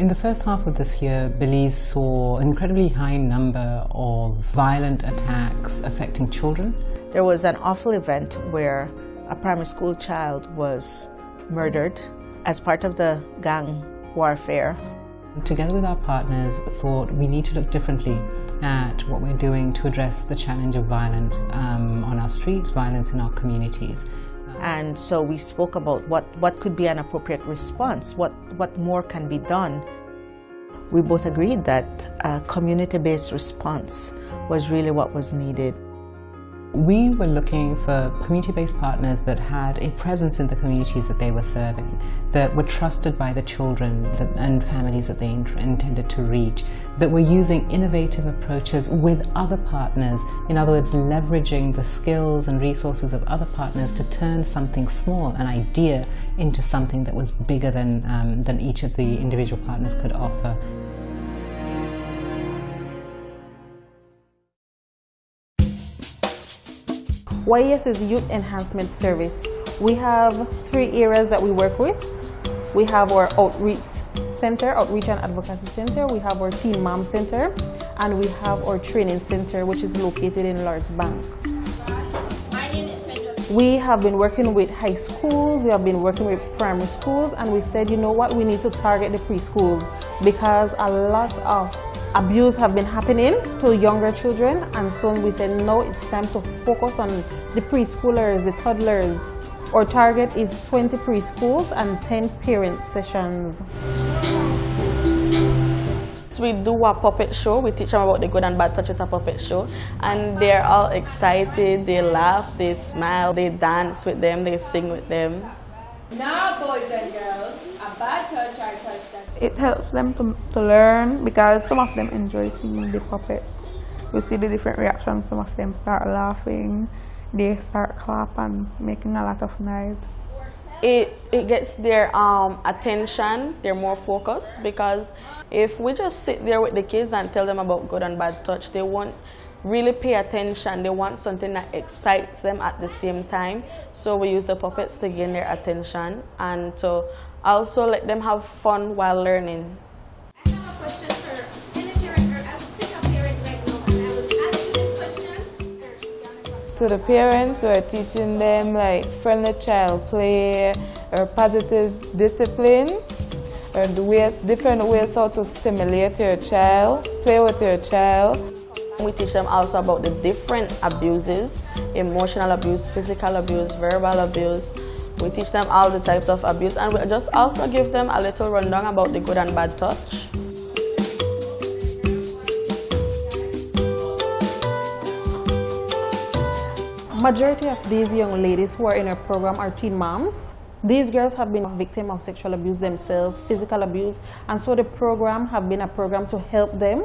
In the first half of this year, Belize saw an incredibly high number of violent attacks affecting children. There was an awful event where a primary school child was murdered as part of the gang warfare. Together with our partners, thought we need to look differently at what we're doing to address the challenge of violence um, on our streets, violence in our communities. And so we spoke about what, what could be an appropriate response, what, what more can be done. We both agreed that a community based response was really what was needed. We were looking for community based partners that had a presence in the communities that they were serving, that were trusted by the children and families that they intended to reach, that were using innovative approaches with other partners, in other words, leveraging the skills and resources of other partners to turn something small, an idea, into something that was bigger than, um, than each of the individual partners could offer. YES is Youth Enhancement Service. We have three areas that we work with. We have our outreach center, outreach and advocacy center. We have our teen mom center, and we have our training center, which is located in Lords Bank. We have been working with high schools, we have been working with primary schools, and we said, you know what, we need to target the preschools because a lot of abuse have been happening to younger children and so we said no it's time to focus on the preschoolers the toddlers our target is 20 preschools and 10 parent sessions we do a puppet show. We teach them about the good and bad touch with a puppet show. And they're all excited. They laugh, they smile, they dance with them, they sing with them. Now, boys and girls, a bad touch or touch that. It helps them to, to learn because some of them enjoy seeing the puppets. We see the different reactions. Some of them start laughing, they start clapping, making a lot of noise. It, it gets their um, attention, they're more focused because if we just sit there with the kids and tell them about good and bad touch, they won't really pay attention. They want something that excites them at the same time. So we use the puppets to gain their attention and to also let them have fun while learning. To the parents, we're teaching them like friendly child play or positive discipline or the ways, different ways how to stimulate your child, play with your child. We teach them also about the different abuses, emotional abuse, physical abuse, verbal abuse. We teach them all the types of abuse and we just also give them a little rundown about the good and bad touch. Majority of these young ladies who are in our program are teen moms. These girls have been a victim of sexual abuse themselves, physical abuse, and so the program have been a program to help them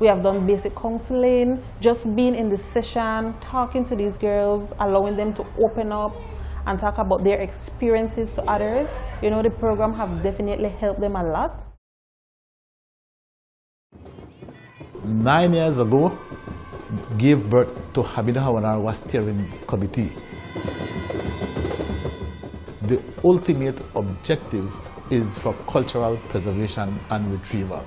we have done basic counseling, just being in the session, talking to these girls, allowing them to open up and talk about their experiences to others. You know, the program have definitely helped them a lot. Nine years ago, gave birth to Habida Hawanarwa Steering Committee. The ultimate objective is for cultural preservation and retrieval.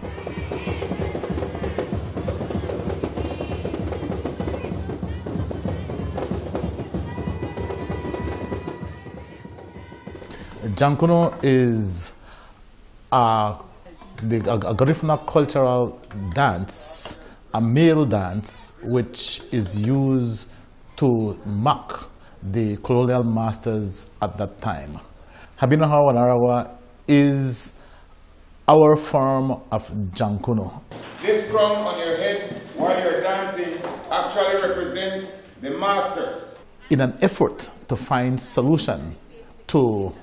Jankuno is a, the, a, a Garifuna cultural dance, a male dance, which is used to mock the colonial masters at that time. Habino Wanaragua is our form of Jankuno. This crown on your head while you're dancing actually represents the master. In an effort to find solution to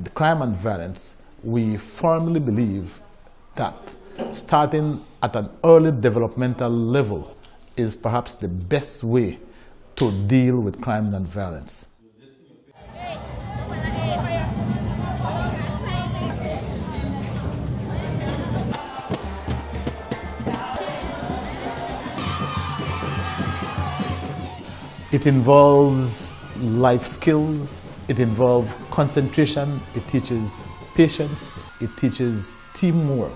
the crime and violence, we firmly believe that starting at an early developmental level is perhaps the best way to deal with crime and violence. It involves life skills, it involves concentration, it teaches patience, it teaches teamwork.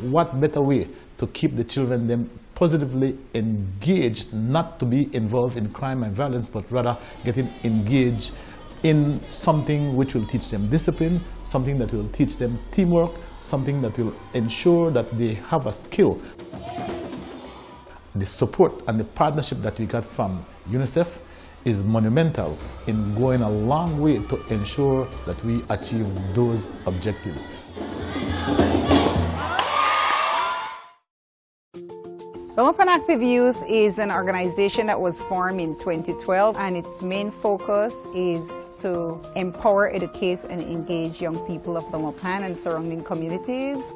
What better way to keep the children them positively engaged, not to be involved in crime and violence, but rather getting engaged in something which will teach them discipline, something that will teach them teamwork, something that will ensure that they have a skill. The support and the partnership that we got from UNICEF is monumental in going a long way to ensure that we achieve those objectives. Belmopan Active Youth is an organization that was formed in 2012 and its main focus is to empower, educate and engage young people of Belmopan and surrounding communities.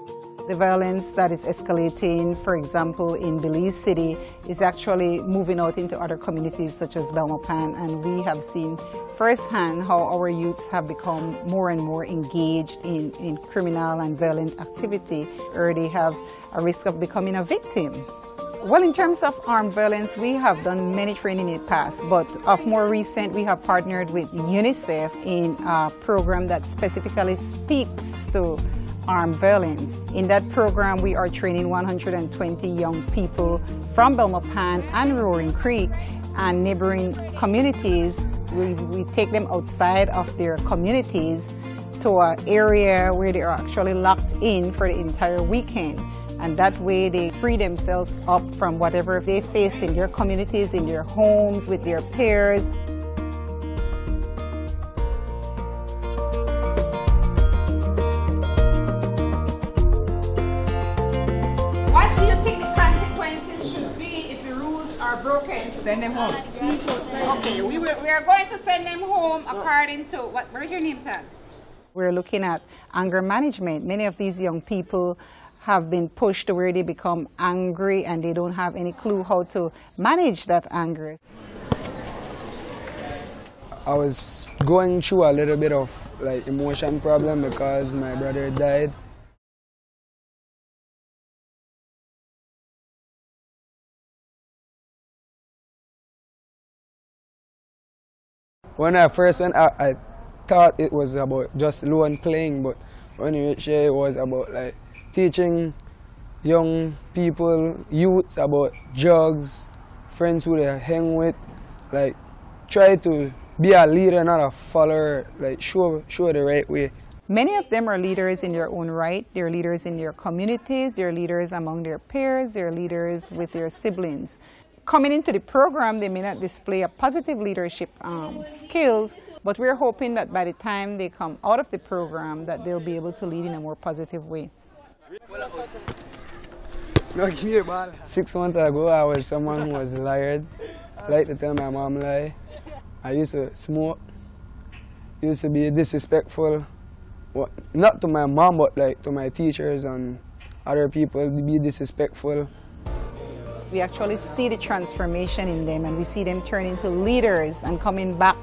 The violence that is escalating, for example, in Belize City is actually moving out into other communities such as Belmopan and we have seen firsthand how our youths have become more and more engaged in, in criminal and violent activity or they have a risk of becoming a victim. Well, in terms of armed violence, we have done many training in the past, but of more recent, we have partnered with UNICEF in a program that specifically speaks to armed violence. In that program, we are training 120 young people from Belmopan and Roaring Creek and neighboring communities. We, we take them outside of their communities to an area where they are actually locked in for the entire weekend and that way they free themselves up from whatever they faced in their communities, in their homes, with their peers. Okay, we, will, we are going to send them home according to what? Where's your name tag? We're looking at anger management. Many of these young people have been pushed to where they become angry and they don't have any clue how to manage that anger. I was going through a little bit of like emotion problem because my brother died. When I first went out, I thought it was about just loan playing, but when you reach here, it was about like teaching young people, youths about drugs, friends who they hang with, like try to be a leader, not a follower, like show, show the right way. Many of them are leaders in their own right. They're leaders in their communities, they're leaders among their peers, they're leaders with their siblings. Coming into the program, they may not display a positive leadership um, skills, but we're hoping that by the time they come out of the program that they'll be able to lead in a more positive way. Six months ago, I was someone who was lied. I like to tell my mom lie. I used to smoke. Used to be disrespectful. Well, not to my mom, but like to my teachers and other people. To be disrespectful. We actually see the transformation in them, and we see them turn into leaders and coming back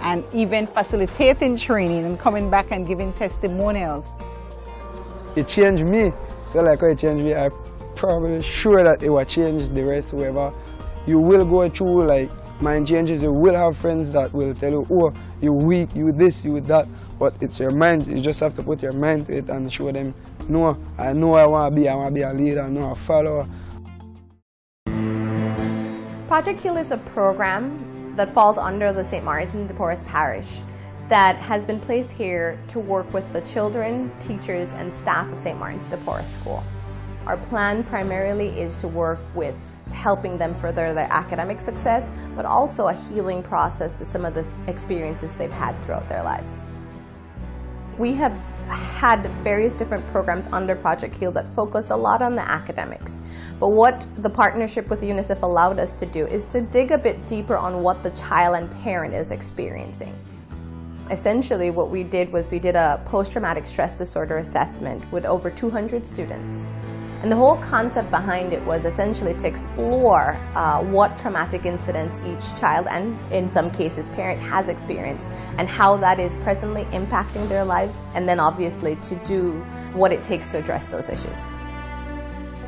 and even facilitating training and coming back and giving testimonials it changed me. So like how it changed me, I'm probably sure that it will change the rest whoever. You will go through like mind changes, you will have friends that will tell you, oh, you're weak, you this, you that. But it's your mind, you just have to put your mind to it and show them, no, I know I want to be, I want to be a leader, I know a follower. Project Heal is a program that falls under the St. Martin de Porres Parish that has been placed here to work with the children, teachers, and staff of St. Martin's de Porres School. Our plan primarily is to work with helping them further their academic success, but also a healing process to some of the experiences they've had throughout their lives. We have had various different programs under Project Heal that focused a lot on the academics. But what the partnership with UNICEF allowed us to do is to dig a bit deeper on what the child and parent is experiencing. Essentially, what we did was we did a post-traumatic stress disorder assessment with over 200 students. And the whole concept behind it was essentially to explore uh, what traumatic incidents each child and, in some cases, parent has experienced and how that is presently impacting their lives, and then obviously to do what it takes to address those issues.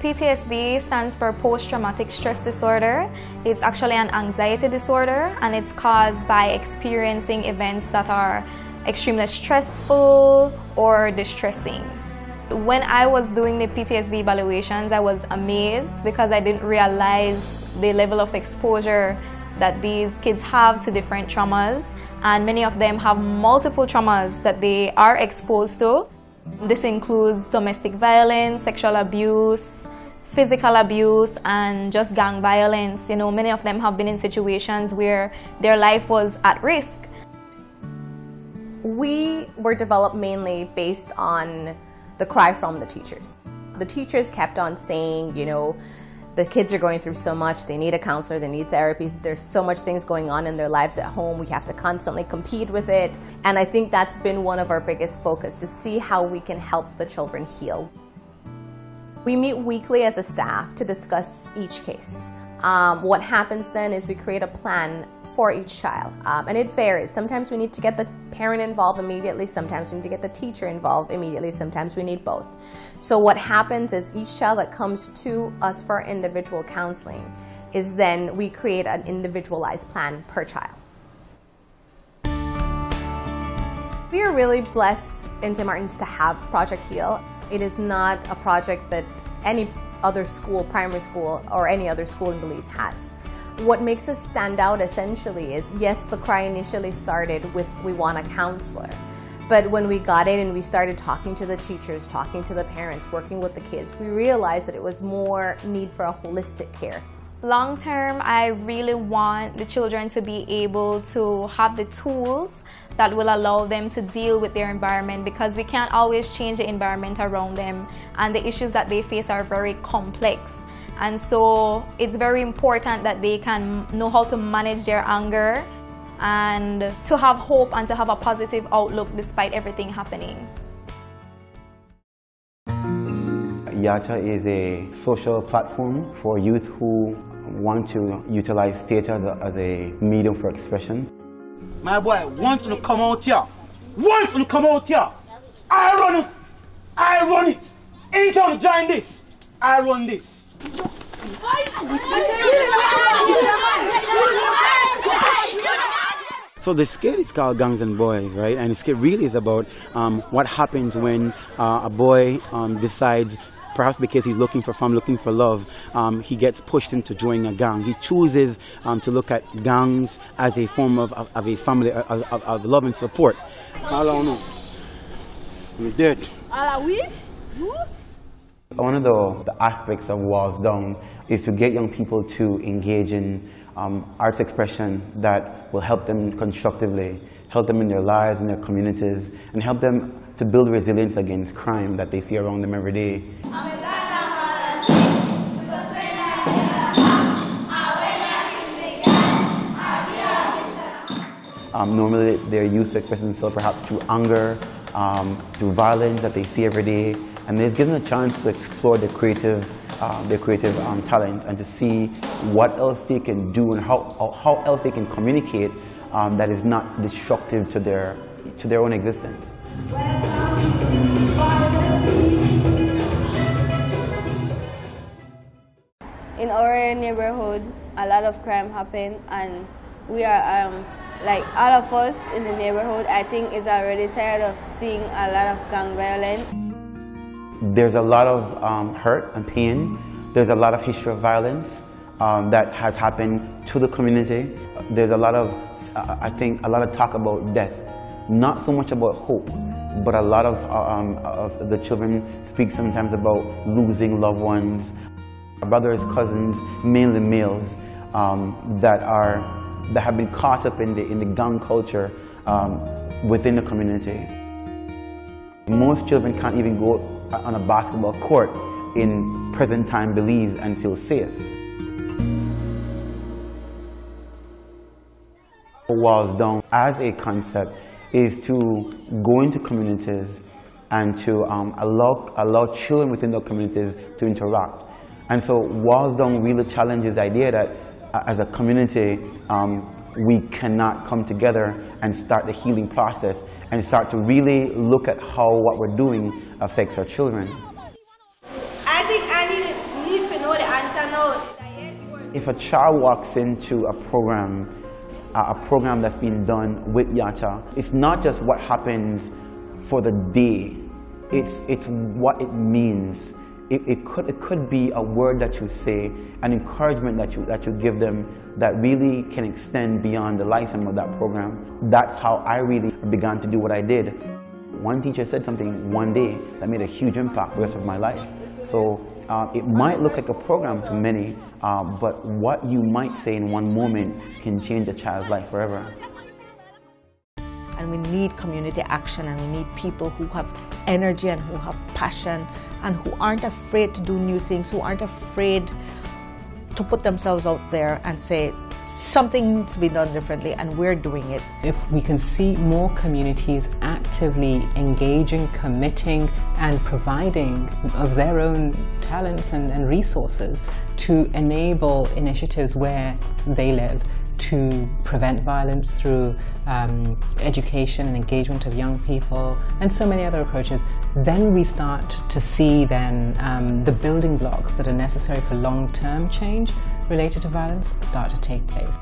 PTSD stands for post-traumatic stress disorder. It's actually an anxiety disorder and it's caused by experiencing events that are extremely stressful or distressing. When I was doing the PTSD evaluations, I was amazed because I didn't realize the level of exposure that these kids have to different traumas and many of them have multiple traumas that they are exposed to. This includes domestic violence, sexual abuse, physical abuse and just gang violence. You know, many of them have been in situations where their life was at risk. We were developed mainly based on the cry from the teachers. The teachers kept on saying, you know, the kids are going through so much. They need a counselor, they need therapy. There's so much things going on in their lives at home. We have to constantly compete with it. And I think that's been one of our biggest focus to see how we can help the children heal. We meet weekly as a staff to discuss each case. Um, what happens then is we create a plan for each child. Um, and it varies. Sometimes we need to get the parent involved immediately, sometimes we need to get the teacher involved immediately, sometimes we need both. So, what happens is each child that comes to us for individual counseling is then we create an individualized plan per child. We are really blessed in St. Martin's to have Project Heal. It is not a project that any other school, primary school, or any other school in Belize has. What makes us stand out essentially is yes, the cry initially started with we want a counselor. But when we got it and we started talking to the teachers, talking to the parents, working with the kids, we realized that it was more need for a holistic care. Long term, I really want the children to be able to have the tools that will allow them to deal with their environment because we can't always change the environment around them and the issues that they face are very complex. And so it's very important that they can know how to manage their anger and to have hope and to have a positive outlook despite everything happening. YACHA is a social platform for youth who want to utilize theatre as a, as a medium for expression. My boy, once you come out here, once you come out here, I run it, I run it. Anytime you join this, I run this. So the skit is called Gangs and Boys, right? And the skit really is about um, what happens when uh, a boy um, decides perhaps because he's looking for fun, looking for love, um, he gets pushed into joining a gang. He chooses um, to look at gangs as a form of, of, of a family, of, of, of, love and support. I don't know. You're dead. Are we? One of the, the, aspects of Walls Down is to get young people to engage in um, arts expression that will help them constructively, help them in their lives, in their communities, and help them to build resilience against crime that they see around them every day. Um, normally they're used to expressing themselves perhaps through anger, um, through violence that they see every day, and this gives them a chance to explore their creative, um, their creative um, talent and to see what else they can do and how, how else they can communicate um, that is not destructive to their, to their own existence. In our neighborhood, a lot of crime happen, and we are um, like all of us in the neighborhood. I think is already tired of seeing a lot of gang violence. There's a lot of um, hurt and pain. There's a lot of history of violence um, that has happened to the community. There's a lot of, uh, I think, a lot of talk about death not so much about hope, but a lot of, um, of the children speak sometimes about losing loved ones, brothers, cousins, mainly males, um, that are that have been caught up in the in the gang culture um, within the community. Most children can't even go on a basketball court in present time Belize and feel safe. Walls down as a concept is to go into communities and to um, allow, allow children within the communities to interact. And so Walls Down really challenges the idea that as a community, um, we cannot come together and start the healing process and start to really look at how what we're doing affects our children. I think I need, need to know the answer now. If a child walks into a program a program that's being done with Yacha. It's not just what happens for the day, it's, it's what it means. It, it, could, it could be a word that you say, an encouragement that you, that you give them that really can extend beyond the lifetime of that program. That's how I really began to do what I did. One teacher said something one day that made a huge impact for the rest of my life. So uh, it might look like a program to many, uh, but what you might say in one moment can change a child's life forever. And we need community action and we need people who have energy and who have passion and who aren't afraid to do new things, who aren't afraid to put themselves out there and say, something needs to be done differently and we're doing it. If we can see more communities actively engaging, committing and providing of their own talents and, and resources to enable initiatives where they live to prevent violence through um, education and engagement of young people and so many other approaches, then we start to see then um, the building blocks that are necessary for long-term change related to violence start to take place.